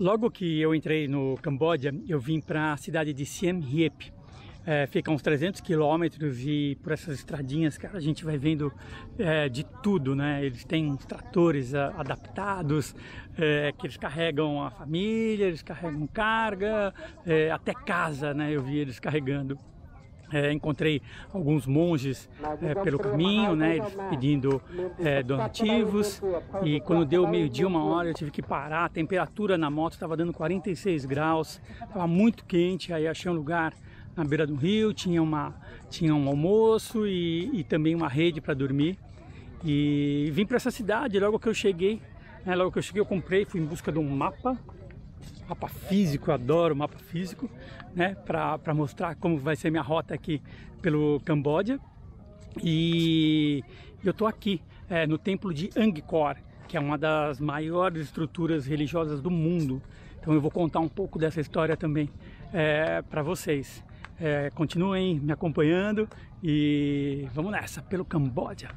Logo que eu entrei no Camboja, eu vim para a cidade de Siem Reap. É, fica uns 300 quilômetros e por essas estradinhas, cara, a gente vai vendo é, de tudo, né? Eles têm tratores a, adaptados, é, que eles carregam a família, eles carregam carga, é, até casa, né? Eu vi eles carregando. É, encontrei alguns monges é, pelo caminho, né, eles pedindo é, donativos. e quando deu meio-dia, uma hora, eu tive que parar, a temperatura na moto estava dando 46 graus, estava muito quente, aí achei um lugar na beira do rio, tinha, uma, tinha um almoço e, e também uma rede para dormir. E vim para essa cidade, logo que eu cheguei, né, logo que eu cheguei eu comprei, fui em busca de um mapa mapa físico, eu adoro mapa físico, né, para mostrar como vai ser minha rota aqui pelo Camboja. E eu tô aqui é, no templo de Angkor, que é uma das maiores estruturas religiosas do mundo. Então eu vou contar um pouco dessa história também é, para vocês. É, continuem me acompanhando e vamos nessa pelo Camboja.